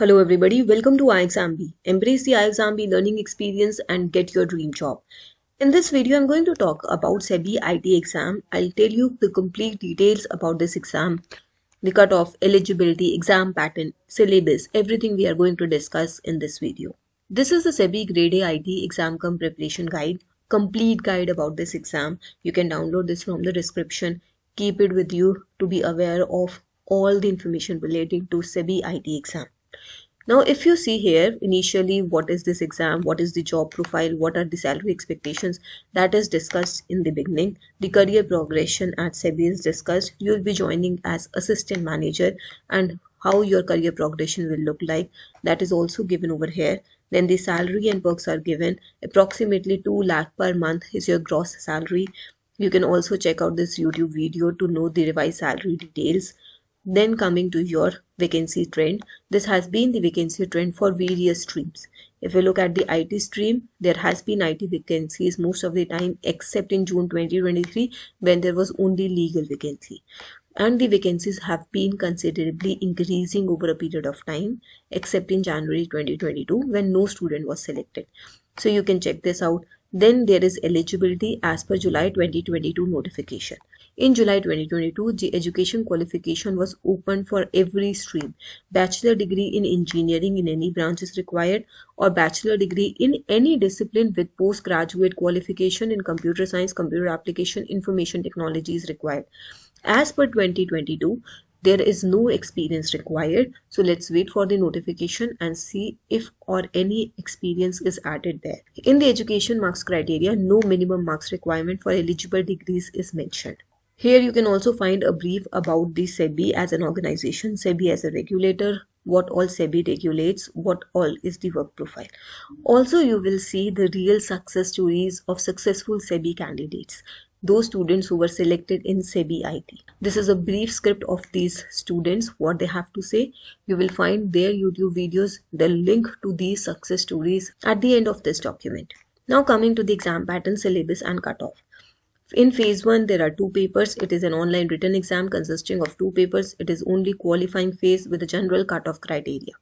Hello everybody, welcome to ixamBee. Embrace the ixamBee learning experience and get your dream job. In this video, I'm going to talk about SEBI IT exam. I'll tell you the complete details about this exam, the cutoff, eligibility, exam pattern, syllabus, everything we are going to discuss in this video. This is the SEBI Grade A IT exam come preparation guide, complete guide about this exam. You can download this from the description. Keep it with you to be aware of all the information relating to SEBI IT exam. Now, if you see here, initially, what is this exam? What is the job profile? What are the salary expectations? That is discussed in the beginning. The career progression at SEBI is discussed. You will be joining as assistant manager and how your career progression will look like. That is also given over here. Then the salary and perks are given. Approximately 2 lakh per month is your gross salary. You can also check out this YouTube video to know the revised salary details. Then coming to your vacancy trend, this has been the vacancy trend for various streams. If you look at the IT stream, there has been IT vacancies most of the time except in June 2023 when there was only legal vacancy. And the vacancies have been considerably increasing over a period of time except in January 2022 when no student was selected. So you can check this out. Then there is eligibility as per July 2022 notification. In July 2022, the education qualification was open for every stream. Bachelor degree in engineering in any branch is required or bachelor degree in any discipline with postgraduate qualification in computer science, computer application, information technology is required. As per 2022, there is no experience required so let's wait for the notification and see if or any experience is added there in the education marks criteria no minimum marks requirement for eligible degrees is mentioned here you can also find a brief about the SEBI as an organization, SEBI as a regulator, what all SEBI regulates, what all is the work profile. Also, you will see the real success stories of successful SEBI candidates, those students who were selected in SEBI IT. This is a brief script of these students, what they have to say. You will find their YouTube videos, the link to these success stories at the end of this document. Now coming to the exam pattern, syllabus and cutoff. In phase 1, there are two papers. It is an online written exam consisting of two papers. It is only qualifying phase with a general cutoff criteria.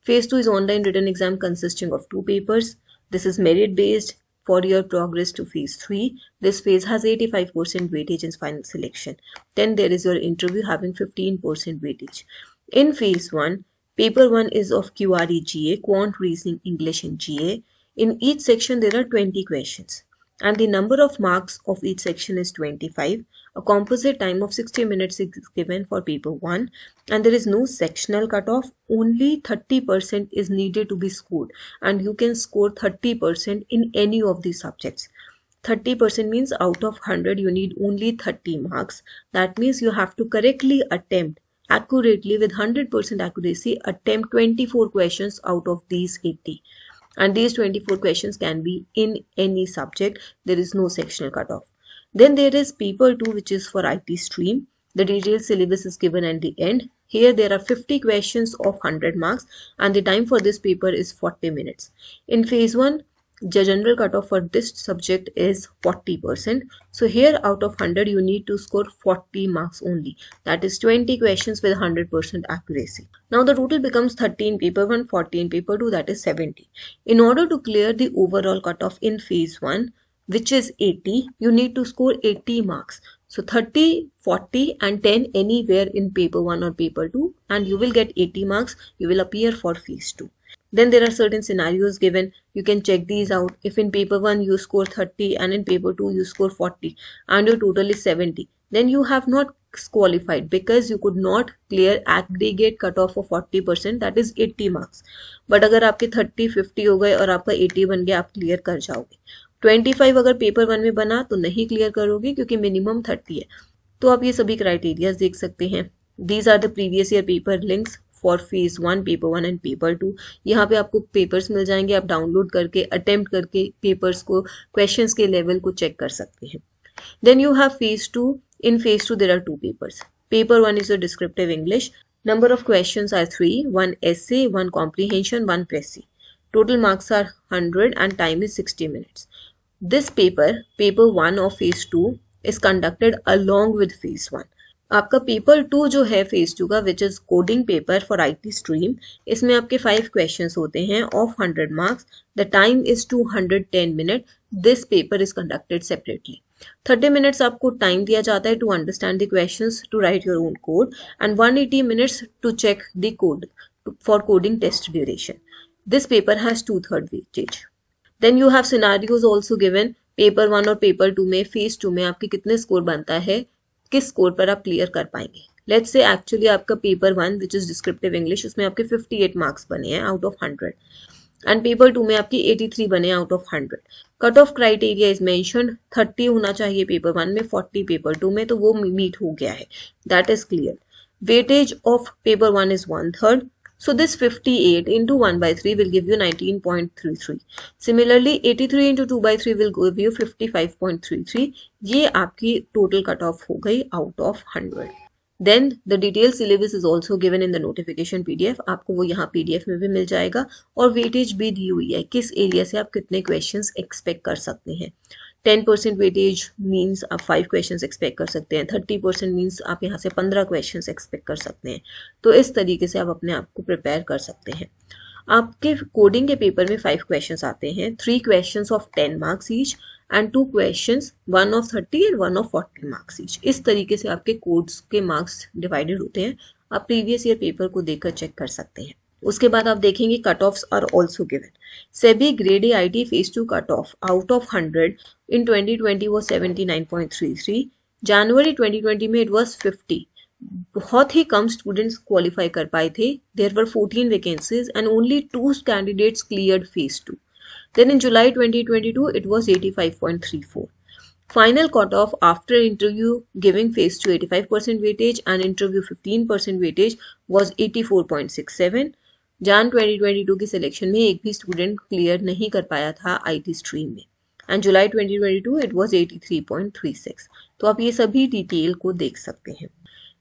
Phase 2 is online written exam consisting of two papers. This is merit based for your progress to phase 3. This phase has 85% weightage in final selection. Then there is your interview having 15% weightage. In phase 1, paper 1 is of QRE GA, Quant Reasoning English and GA. In each section, there are 20 questions and the number of marks of each section is 25. A composite time of 60 minutes is given for paper 1 and there is no sectional cutoff. Only 30% is needed to be scored and you can score 30% in any of these subjects. 30% means out of 100 you need only 30 marks. That means you have to correctly attempt accurately with 100% accuracy attempt 24 questions out of these 80 and these 24 questions can be in any subject. There is no sectional cutoff. Then there is paper 2 which is for IT stream. The detailed syllabus is given at the end. Here there are 50 questions of 100 marks and the time for this paper is 40 minutes. In phase 1 the general cutoff for this subject is 40%. So here out of 100 you need to score 40 marks only. That is 20 questions with 100% accuracy. Now the total becomes 13 paper 1, 14 paper 2 that is 70. In order to clear the overall cutoff in phase 1 which is 80 you need to score 80 marks. So 30, 40 and 10 anywhere in paper 1 or paper 2 and you will get 80 marks. You will appear for phase 2. Then there are certain scenarios given. You can check these out. If in paper 1 you score 30 and in paper 2 you score 40 and your total is 70, then you have not qualified because you could not clear aggregate cutoff of 40% that is 80 marks. But अगर आपके 30, 50 हो गए और आपका 80 बन गया आप clear कर जाओगे 25 अगर पेपर वन में बना तो नहीं क्लियर करोगे क्योंकि मिनिमम 30 है तो आप ये सभी क्राइटेरियाज देख सकते हैं these are the previous year paper links for phase one paper one and paper two यहाँ पे आपको पेपर्स मिल जाएँगे, आप डाउनलोड करके अटेम्प्ट करके पेपर्स को क्वेश्चंस के लेवल को चेक कर सकते हैं। Then you have phase two in phase two there are two papers paper one is a descriptive English number of question are three one essay one comprehension one precis total marks are hundred and time is sixty minutes this paper paper one of phase two is conducted along with phase one आपका paper two जो है phase two का which is coding paper for IT stream इसमें आपके five questions होते हैं of hundred marks the time is two hundred ten minute this paper is conducted separately thirty minutes आपको time दिया जाता है to understand the questions to write your own code and one eighty minutes to check the code for coding test duration this paper has two third weightage then you have given paper one और paper two में phase two में आपके कितने score बनता है? किस score पर आप क्लियर कर पाएँगे? लेट्स से एक्चुअली आपका paper one which is descriptive English उसमें आपके 58 मार्क्स बने हैं out of 100 and paper two में आपकी 83 बने out of 100 cut off criteria is mention 30 होना चाहिए पेपर वन में 40 पेपर टू में तो वो मीट हो गया है. That is clear weightage of paper one is one third So this 58 into 1 by 3 will give you 19.33. Similarly 83 into 2 by 3 will give you 55.33. ये आपकी total cut off हो गई out of 100. Then the detailed syllabus is also given in the notification PDF. आपको वो यहाँ PDF में भी मिल जाएगा और weightage भी दी हुई है किस area से आप कितने questions expect कर सकते हैं टेन परसेंट वेटेज मीन्स आप फाइव क्वेश्चन एक्सपेक्ट कर सकते हैं थर्टी परसेंट मीन्स आप यहाँ से पंद्रह क्वेश्चन एक्सपेक्ट कर सकते हैं। तो इस तरीके से आप अपने आप को प्रिपेयर कर सकते हैं। आपके कोडिंग के पेपर में फाइव क्वेश्चन आते हैं three question of ten marks each and two question one of thirty and one of forty marks each इस तरीके से आपके कोड्स के मार्क्स डिवाइडेड होते हैं। आप प्रीवियस ईयर पेपर को देखकर चेक कर सकते हैं। उसके बाद आप देखेंगे cut off are also given SEBI grade A I T phase two cut off out of hundred in 2020 वो 79.33 जनवरी 2020 में इट वाज 50 बहुत ही कम स्टूडेंट्स क्वालिफाई कर पाए थे. There were 14 vacancies and only two candidates cleared phase two then in July 2022 it was 85.34 final cutoff after interview giving phase 2 85% weightage and interview 15% weightage was 84.67 जान 2022 की सिलेक्शन में एक भी स्टूडेंट क्लियर नहीं कर पाया था आईटी स्ट्रीम में। एंड जुलाई 2022 इट वाज 83.36 तो आप ये सभी डिटेल को देख सकते हैं।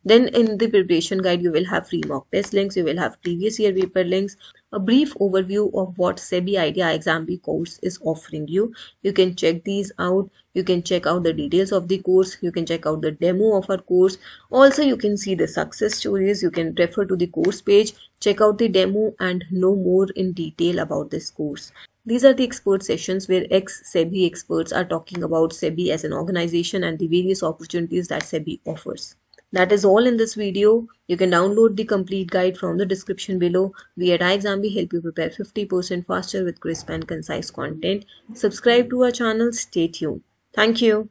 Then in the preparation guide, you will have free mock test links, you will have previous year paper links, a brief overview of what SEBI IT ixamBee course is offering you. You can check these out. You can check out the details of the course. You can check out the demo of our course. Also, you can see the success stories. You can refer to the course page, check out the demo and know more in detail about this course. These are the expert sessions where ex-SEBI experts are talking about SEBI as an organization and the various opportunities that SEBI offers. That is all in this video. You can download the complete guide from the description below. We at ixamBee help you prepare 50% faster with crisp and concise content. Subscribe to our channel. Stay tuned. Thank you.